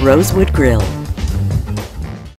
Rosewood Grill.